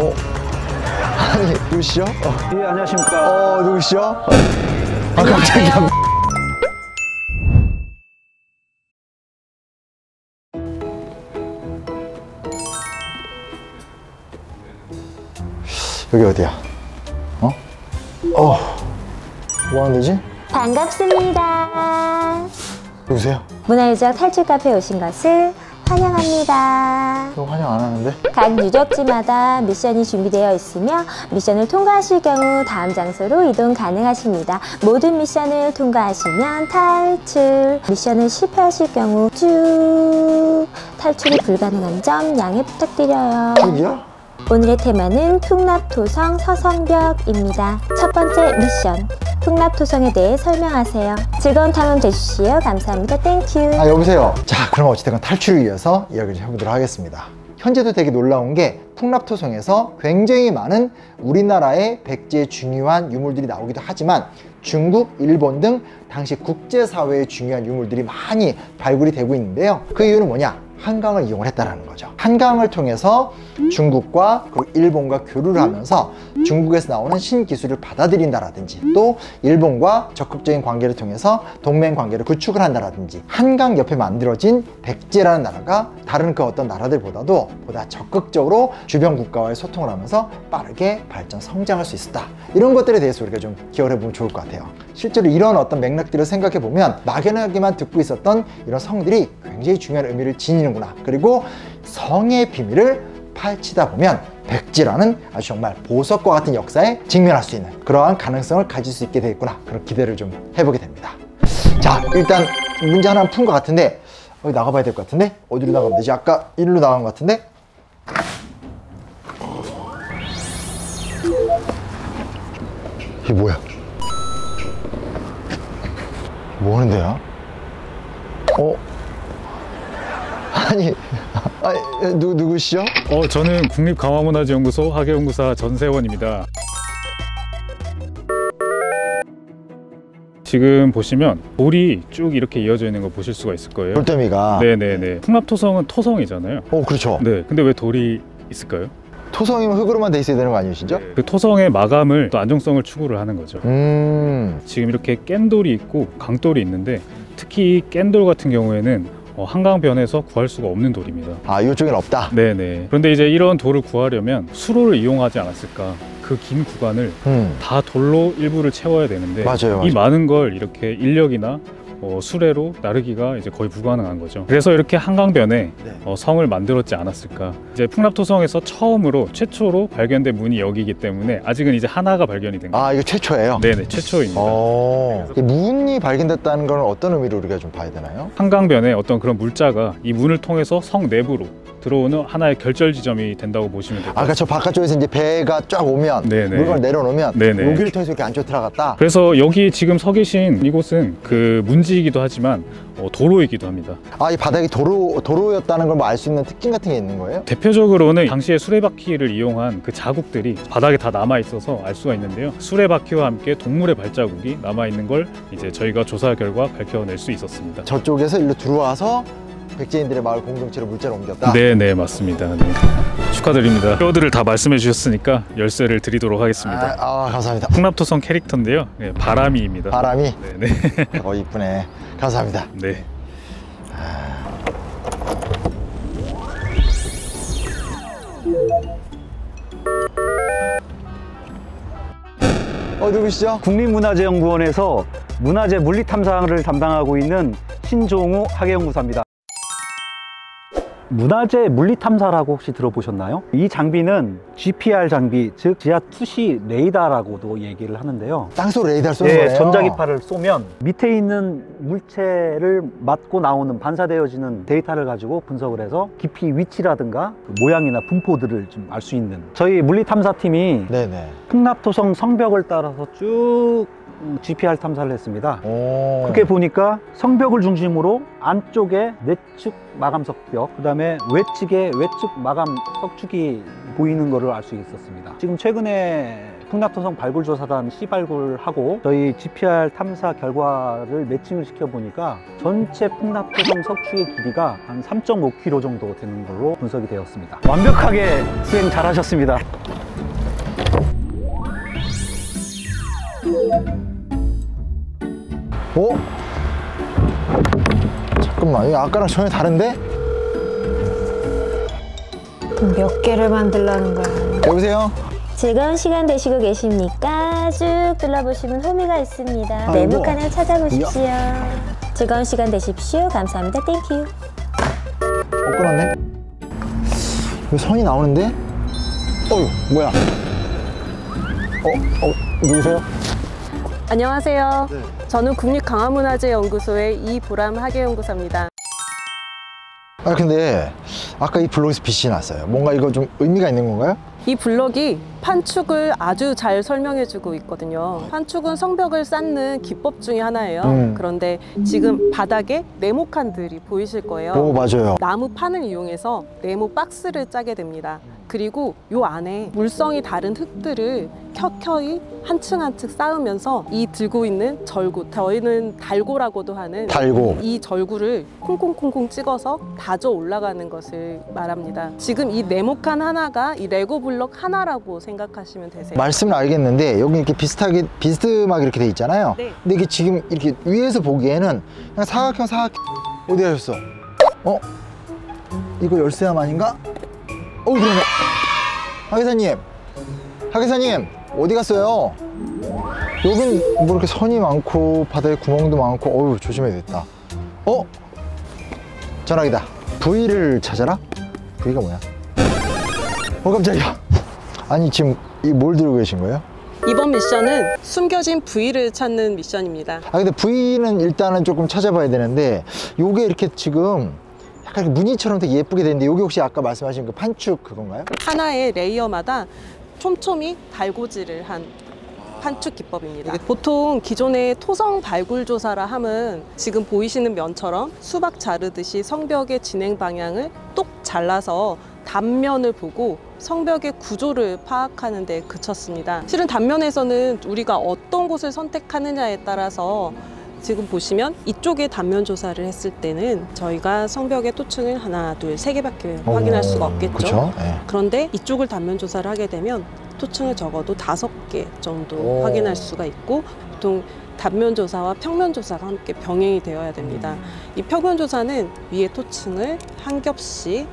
어? 아니, 누구시죠? 어, 예, 안녕하십니까. 어 누구시죠? 아, 깜짝이야. 여기 어디야? 어? 어. 뭐 하는 데지? 반갑습니다. 누구세요? 문화유적 탈출 카페에 오신 것을 환영합니다. 안 하는데? 각 유적지마다 미션이 준비되어 있으며 미션을 통과하실 경우 다음 장소로 이동 가능하십니다. 모든 미션을 통과하시면 탈출. 미션을 실패하실 경우 쭉 탈출이 불가능한 점 양해 부탁드려요. 여기야? 오늘의 테마는 풍납토성 서성벽입니다. 첫 번째 미션. 풍납토성에 대해 설명하세요. 즐거운 탐험 되십시오. 감사합니다. Thank you. 아 여보세요 자 그럼 어찌됐건 탈출을 위해서 이야기를 해보도록 하겠습니다 현재도 되게 놀라운 게 풍납토성에서 굉장히 많은 우리나라의 백제의 중요한 유물들이 나오기도 하지만 중국, 일본 등 당시 국제사회의 중요한 유물들이 많이 발굴이 되고 있는데요 그 이유는 뭐냐? 한강을 이용을 했다는 거죠. 한강을 통해서 중국과 그리고 일본과 교류를 하면서 중국에서 나오는 신기술을 받아들인다라든지 또 일본과 적극적인 관계를 통해서 동맹 관계를 구축을 한다라든지 한강 옆에 만들어진 백제라는 나라가 다른 그 어떤 나라들보다도 보다 적극적으로 주변 국가와의 소통을 하면서 빠르게 발전 성장할 수 있었다. 이런 것들에 대해서 우리가 좀 기억을 해보면 좋을 것 같아요. 실제로 이런 어떤 맥락들을 생각해 보면 막연하게만 듣고 있었던 이런 성들이 굉장히 중요한 의미를 지니는 구나. 그리고 성의 비밀을 파헤치다 보면 백지라는 아주 정말 보석과 같은 역사에 직면할 수 있는 그러한 가능성을 가질 수 있게 되겠구나. 그런 기대를 좀 해보게 됩니다. 자 일단 문제 하나 푼 것 같은데 어디 나가봐야 될 것 같은데? 어디로 나가면 되지? 아까 일로 나간 것 같은데? 이게 뭐야? 뭐 하는 데야 어 아니 아니 누, 누구시죠? 어, 저는 국립강화문화재연구소 학예연구사 전세원입니다. 지금 보시면 돌이 쭉 이렇게 이어져 있는 거 보실 수가 있을 거예요. 돌더미가 네네네. 풍납토성은 토성이잖아요. 어 그렇죠 네. 근데 왜 돌이 있을까요? 토성이면 흙으로만 돼 있어야 되는 거 아니시죠? 그 토성의 마감을 또 안정성을 추구를 하는 거죠. 음 지금 이렇게 깬돌이 있고 강돌이 있는데 특히 깬돌 같은 경우에는 어, 한강변에서 구할 수가 없는 돌입니다. 아 이쪽엔 없다 네네. 그런데 이제 이런 돌을 구하려면 수로를 이용하지 않았을까? 그 긴 구간을 음 다 돌로 일부를 채워야 되는데 맞아요, 맞아요. 이 많은 걸 이렇게 인력이나 어, 수레로 나르기가 이제 거의 불가능한 거죠. 그래서 이렇게 한강변에 네. 어, 성을 만들었지 않았을까. 이제 풍납토성에서 처음으로 최초로 발견된 문이 여기이기 때문에 아직은 이제 하나가 발견이 된 거예요. 아 이거 최초예요? 네네 최초입니다. 어, 이 문이 발견됐다는 건 어떤 의미로 우리가 좀 봐야 되나요? 한강변에 어떤 그런 물자가 이 문을 통해서 성 내부로 들어오는 하나의 결절 지점이 된다고 보시면 돼요. 아까 저 바깥쪽에서 이제 배가 쫙 오면 네네. 물건을 내려놓으면 네네. 여기를 통해서 이렇게 안쪽 들어갔다. 그래서 여기 지금 서 계신 이곳은 그 문지이기도 하지만 어, 도로이기도 합니다. 아 이 바닥이 도로 도로였다는 걸 뭐 알 수 있는 특징 같은 게 있는 거예요? 대표적으로는 당시에 수레바퀴를 이용한 그 자국들이 바닥에 다 남아 있어서 알 수가 있는데요. 수레바퀴와 함께 동물의 발자국이 남아 있는 걸 이제 저희가 조사 결과 밝혀낼 수 있었습니다. 저쪽에서 일로 들어와서 백제인들의 마을 공동체로 물자를 옮겼다. 네, 네, 맞습니다. 네. 축하드립니다. 뼈들을 다 말씀해 주셨으니까 열쇠를 드리도록 하겠습니다. 아, 아, 감사합니다. 풍납토성 캐릭터인데요. 네, 바람이입니다. 바람이 네, 네. 어 이쁘네. 감사합니다. 네. 어 누구시죠? 국립문화재연구원에서 문화재 물리 탐사를 담당하고 있는 신종우 학예연구사입니다. 문화재 물리 탐사라고 혹시 들어보셨나요? 이 장비는 GPR 장비, 즉 지하 투시 레이더라고도 얘기를 하는데요. 땅속 레이더를 쏘는 예, 거예요. 전자기파를 쏘면 밑에 있는 물체를 맞고 나오는 반사되어지는 데이터를 가지고 분석을 해서 깊이 위치라든가 그 모양이나 분포들을 좀 알 수 있는 저희 물리 탐사팀이 네네. 풍납토성 성벽을 따라서 쭉 GPR 탐사를 했습니다. 오. 그렇게 보니까 성벽을 중심으로 안쪽에 내측 마감 석벽, 그 다음에 외측에 외측 마감 석축이 보이는 것을 알 수 있었습니다. 지금 최근에 풍납토성 발굴조사단 시발굴하고 저희 GPR 탐사 결과를 매칭을 시켜보니까 전체 풍납토성 석축의 길이가 한 3.5km 정도 되는 걸로 분석이 되었습니다. 완벽하게 수행 잘 하셨습니다. 어? 잠깐만, 이거 아까랑 전혀 다른데? 몇 개를 만들라는 거야? 여보세요? 즐거운 시간 되시고 계십니까? 쭉 둘러보시면 호미가 있습니다. 네모칸을 찾아보십시오. 즐거운 시간 되십시오. 감사합니다. Thank you. 어, 끊었네? 이거 선이 나오는데? 어휴, 뭐야? 어, 어, 누구세요? 안녕하세요. 네. 저는 국립강화문화재연구소의 이보람 학예연구사입니다. 아, 근데 아까 이 블록에서 빛이 났어요. 뭔가 이거 좀 의미가 있는 건가요? 이 블럭이 판축을 아주 잘 설명해주고 있거든요. 판축은 성벽을 쌓는 기법 중에 하나예요. 음. 그런데 지금 바닥에 네모 칸들이 보이실 거예요. 오, 맞아요. 나무 판을 이용해서 네모 박스를 짜게 됩니다. 그리고 요 안에 물성이 다른 흙들을 켜켜이 한층 한층 쌓으면서 이 들고 있는 절구, 저희는 달고라고도 하는 달고. 이 절구를 콩콩콩콩 찍어서 다져 올라가는 것을 말합니다. 지금 이 네모칸 하나가 이 레고 블럭 하나라고 생각하시면 되세요. 말씀을 알겠는데 여기 이렇게 비슷하게 비스듬하게 이렇게 돼 있잖아요. 네. 근데 이게 지금 이렇게 위에서 보기에는 그냥 사각형 사각형 어디 가셨어? 어? 이거 열쇠함 아닌가? 어 그러네. 하 기사님, 하 기사님 어디 갔어요? 여긴 뭐 이렇게 선이 많고 바다에 구멍도 많고 어우 조심해야 겠다 어? 전화기다. V를 찾아라. V가 뭐야? 어 깜짝이야. 아니 지금 이 뭘 들고 계신 거예요? 이번 미션은 숨겨진 부위를 찾는 미션입니다. 아 근데 V는 일단은 조금 찾아봐야 되는데 요게 이렇게 지금 약간 이렇게 무늬처럼 되게 예쁘게 되는데 요게 혹시 아까 말씀하신 그 판축 그건가요? 하나의 레이어마다 촘촘히 달고지를 한 판축 기법입니다. 보통 기존의 토성 발굴 조사라 함은 지금 보이시는 면처럼 수박 자르듯이 성벽의 진행 방향을 똑 잘라서 단면을 보고 성벽의 구조를 파악하는 데 그쳤습니다. 실은 단면에서는 우리가 어떤 곳을 선택하느냐에 따라서 지금 보시면 이쪽에 단면 조사를 했을 때는 저희가 성벽의 토층을 하나, 둘, 세 개밖에 확인할 수가 없겠죠. 예. 그런데 이쪽을 단면 조사를 하게 되면 토층을 적어도 다섯 개 정도 오. 확인할 수가 있고 보통 단면 조사와 평면 조사가 함께 병행이 되어야 됩니다. 이 평면 조사는 위에 토층을 한 겹씩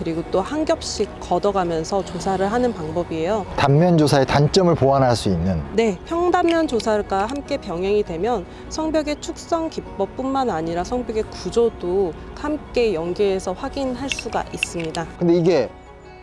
그리고 또 한 겹씩 걷어가면서 조사를 하는 방법이에요. 단면 조사의 단점을 보완할 수 있는 네, 평단면 조사가 함께 병행이 되면 성벽의 축성 기법뿐만 아니라 성벽의 구조도 함께 연계해서 확인할 수가 있습니다. 근데 이게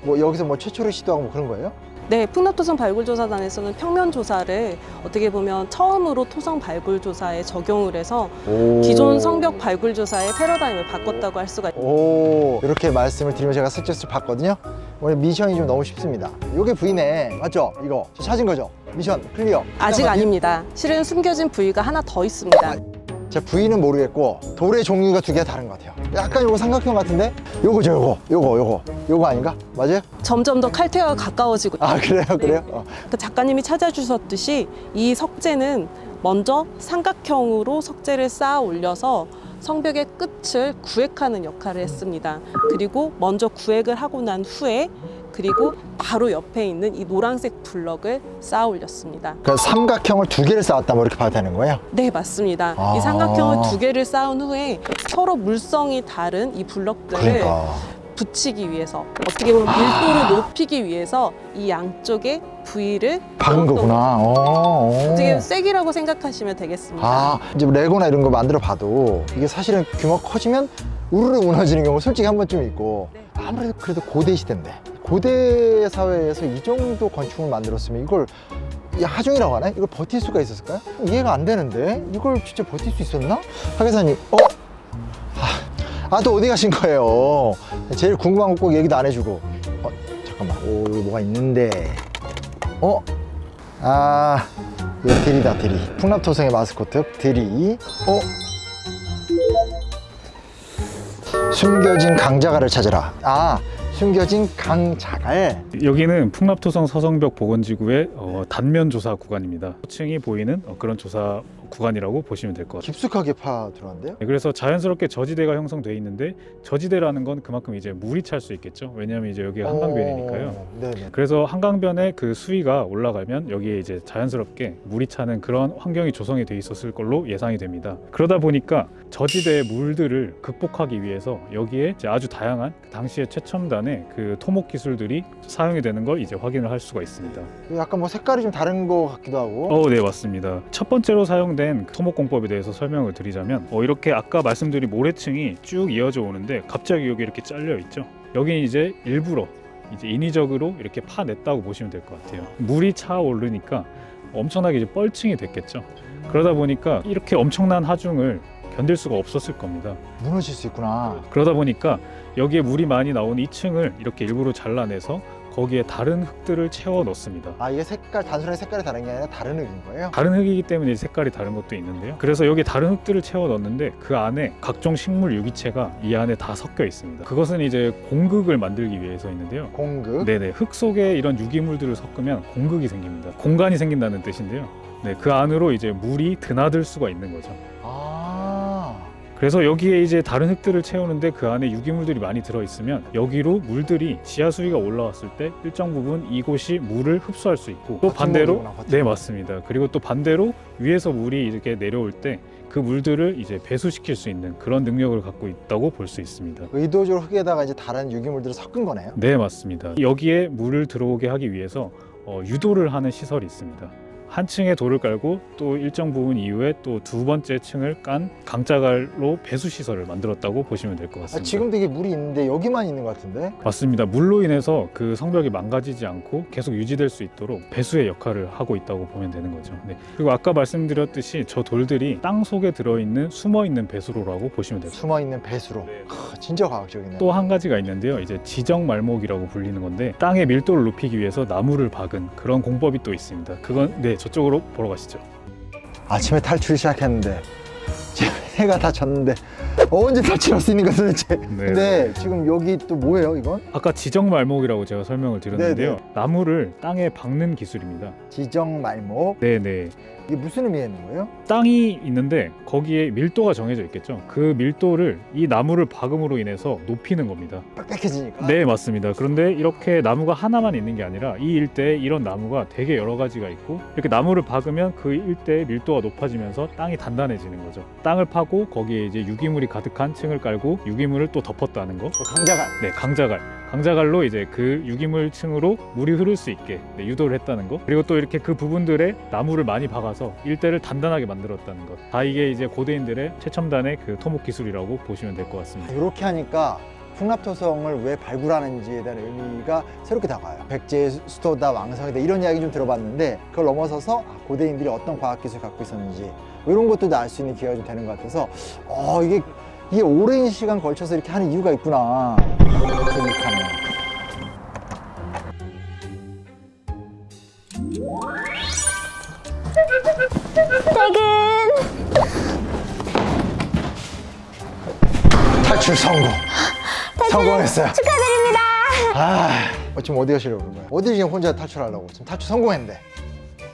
뭐 여기서 뭐 최초로 시도하고 뭐 그런 거예요? 네, 풍납토성 발굴조사단에서는 평면 조사를 어떻게 보면 처음으로 토성 발굴 조사에 적용을 해서 오. 기존 성벽 발굴 조사의 패러다임을 바꿨다고 할 수가 있습니다. 오 이렇게 말씀을 드리면 제가 슬쩍슬쩍 봤거든요 오늘 미션이 좀 너무 쉽습니다 요게 V네 맞죠? 이거 저 찾은 거죠? mission clear 아직. 아닙니다. 실은 숨겨진 부위가 하나 더 있습니다. 제 V는 모르겠고 돌의 종류가 두 개가 다른 것 같아요 약간 요거 삼각형 같은데? 요거죠 요거 요거 요거 요거 아닌가? 맞아요? 점점 더 칼퇴가 가까워지고 아 그래요 그래요? 어. 그 작가님이 찾아주셨듯이 이 석재는 먼저 삼각형으로 석재를 쌓아 올려서 성벽의 끝을 구획하는 역할을 했습니다. 그리고 먼저 구획을 하고 난 후에 그리고 바로 옆에 있는 이 노란색 블럭을 쌓아 올렸습니다. 그러니까 삼각형을 두 개를 쌓았다 뭐 이렇게 봐도 되는 거예요? 네, 맞습니다. 아. 이 삼각형을 두 개를 쌓은 후에 서로 물성이 다른 이 블럭들을 그러니까 붙이기 위해서 어떻게 보면 밀도를 높이기 위해서 이 양쪽의 부위를 박은 거구나 어, 어. 어떻게 쐐기라고 생각하시면 되겠습니다. 아 이제 레고나 이런 거 만들어 봐도 이게 사실은 규모가 커지면 우르르 무너지는 경우 솔직히 한 번쯤 있고 네. 아무래도 그래도 고대 시대인데 고대 사회에서 이 정도 건축을 만들었으면 이걸 이 하중이라고 하나? 이걸 버틸 수가 있었을까요? 이해가 안 되는데 이걸 진짜 버틸 수 있었나? 하계사님 어? 아 또 어디 가신 거예요? 제일 궁금한 거 꼭 얘기도 안 해주고 어 잠깐만 오 뭐가 있는데 어? 아 이거 드리다 드리 풍납토성의 마스코트 드리 어? 숨겨진 강자가를 찾아라 아 숨겨진 강자갈. 여기는 풍납토성 서성벽 보건지구의 어, 단면 조사 구간입니다. 층이 보이는 어, 그런 조사 구간이라고 보시면 될 것 같아요. 깊숙하게 파 들어간대요. 네, 그래서 자연스럽게 저지대가 형성돼 있는데 저지대라는 건 그만큼 이제 물이 찰 수 있겠죠. 왜냐하면 이제 여기가 한강변이니까요. 어, 네네. 그래서 한강변의 그 수위가 올라가면 여기에 이제 자연스럽게 물이 차는 그런 환경이 조성이 돼 있었을 걸로 예상이 됩니다. 그러다 보니까 저지대의 물들을 극복하기 위해서 여기에 아주 다양한 그 당시의 최첨단의 그 토목 기술들이 사용이 되는 걸 이제 확인을 할 수가 있습니다. 약간 뭐 색깔이 좀 다른 것 같기도 하고. 어, 네, 맞습니다. 첫 번째로 사용된 그 토목 공법에 대해서 설명을 드리자면, 어, 이렇게 아까 말씀드린 모래층이 쭉 이어져 오는데, 갑자기 여기 이렇게 잘려 있죠. 여기는 이제 일부러 이제 인위적으로 이렇게 파냈다고 보시면 될 것 같아요. 물이 차오르니까 엄청나게 이제 뻘층이 됐겠죠. 그러다 보니까 이렇게 엄청난 하중을 견딜 수가 없었을 겁니다. 무너질 수 있구나. 그러다 보니까 여기에 물이 많이 나오는 2층을 이렇게 일부러 잘라내서 거기에 다른 흙들을 채워 넣습니다. 아 이게 색깔 단순하게 색깔이 다른 게 아니라 다른 흙인 거예요? 다른 흙이기 때문에 색깔이 다른 것도 있는데요. 그래서 여기 다른 흙들을 채워 넣는데 그 안에 각종 식물 유기체가 이 안에 다 섞여 있습니다. 그것은 이제 공극을 만들기 위해서 있는데요. 공극. 네네 흙 속에 이런 유기물들을 섞으면 공극이 생깁니다. 공간이 생긴다는 뜻인데요. 네, 그 안으로 이제 물이 드나들 수가 있는 거죠. 아. 그래서 여기에 이제 다른 흙들을 채우는데 그 안에 유기물들이 많이 들어 있으면 여기로 물들이 지하 수위가 올라왔을 때 일정 부분 이곳이 물을 흡수할 수 있고 또 반대로. 네 맞습니다. 그리고 또 반대로 위에서 물이 이렇게 내려올 때 그 물들을 이제 배수시킬 수 있는 그런 능력을 갖고 있다고 볼 수 있습니다. 의도적으로 흙에다가 이제 다른 유기물들을 섞은 거네요. 네 맞습니다. 여기에 물을 들어오게 하기 위해서 어, 유도를 하는 시설이 있습니다. 한 층에 돌을 깔고 또 일정 부분 이후에 또 두 번째 층을 깐 강자갈로 배수 시설을 만들었다고 보시면 될것 아, 같습니다. 지금 되게 물이 있는데 여기만 있는 것 같은데? 맞습니다. 물로 인해서 그 성벽이 망가지지 않고 계속 유지될 수 있도록 배수의 역할을 하고 있다고 보면 되는 거죠. 네. 그리고 아까 말씀드렸듯이 저 돌들이 땅 속에 들어있는 숨어있는 배수로라고 보시면 됩니다. 숨어 있는 배수로. 하, 진짜 과학적이네. 또한 가지가 있는데요. 이제 지정 말목이라고 불리는 건데 땅의 밀도를 높이기 위해서 나무를 박은 그런 공법이 또 있습니다. 그건 네 저쪽으로 보러 가시죠. 아침에 탈출 시작했는데 해가 다 졌는데 언제 탈출할 수 있는 거야 도대체? 네. 근데 지금 여기 또 뭐예요 이건? 아까 지정 말목이라고 제가 설명을 드렸는데요. 나무를 땅에 박는 기술입니다. 지정 말목. 네네. 이게 무슨 의미가 있는 거예요? 땅이 있는데 거기에 밀도가 정해져 있겠죠. 그 밀도를 이 나무를 박음으로 인해서 높이는 겁니다. 빽빽해지니까. 네, 맞습니다. 그런데 이렇게 나무가 하나만 있는 게 아니라 이 일대에 이런 나무가 되게 여러 가지가 있고 이렇게 나무를 박으면 그 일대의 밀도가 높아지면서 땅이 단단해지는 거죠. 땅을 파고 거기에 이제 유기물이 가득한 층을 깔고 유기물을 또 덮었다는 거. 또 강자갈. 네, 강자갈. 강자갈로 이제 그 유기물 층으로 물이 흐를 수 있게 네, 유도를 했다는 거. 그리고 또 이렇게 그 부분들에 나무를 많이 박아서 일대를 단단하게 만들었다는 것. 다 이게 이제 고대인들의 최첨단의 그 토목 기술이라고 보시면 될 것 같습니다. 이렇게 하니까 풍납토성을 왜 발굴하는지에 대한 의미가 새롭게 다가와요. 백제 수도다 왕성이다 이런 이야기 좀 들어봤는데 그걸 넘어서서 아, 고대인들이 어떤 과학기술 갖고 있었는지 뭐 이런 것도 알 수 있는 기회가 좀 되는 것 같아서 어 이게 이게 오랜 시간 걸쳐서 이렇게 하는 이유가 있구나. 재밌하네. 퇴근! 탈출 성공. 성공했어요. 축하드립니다! 아, 어, 지금 어디 가시려고 그런 거예요? 어디 지금 혼자 탈출하려고? 지금 탈출 성공했는데.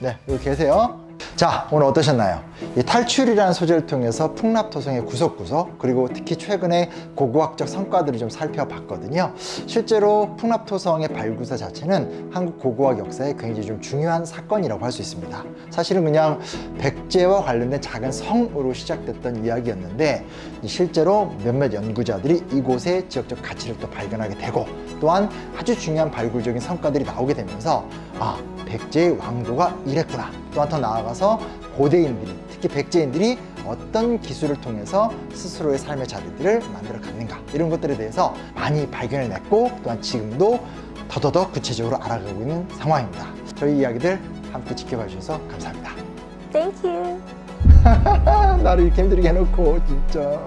네, 여기 계세요. 자, 오늘 어떠셨나요? 이 탈출이라는 소재를 통해서 풍납토성의 구석구석 그리고 특히 최근에 고고학적 성과들을 좀 살펴봤거든요. 실제로 풍납토성의 발굴사 자체는 한국 고고학 역사에 굉장히 좀 중요한 사건이라고 할 수 있습니다. 사실은 그냥 백제와 관련된 작은 성으로 시작됐던 이야기였는데 실제로 몇몇 연구자들이 이곳의 지역적 가치를 또 발견하게 되고 또한 아주 중요한 발굴적인 성과들이 나오게 되면서 아 백제의 왕도가 이랬구나 또한 더 나아가서 고대인들이 특히 백제인들이 어떤 기술을 통해서 스스로의 삶의 자리들을 만들어 갔는가 이런 것들에 대해서 많이 발견해냈고 또한 지금도 더더더 구체적으로 알아가고 있는 상황입니다. 저희 이야기들 함께 지켜봐 주셔서 감사합니다. 땡큐. 나를 이렇게 힘들게 해놓고 진짜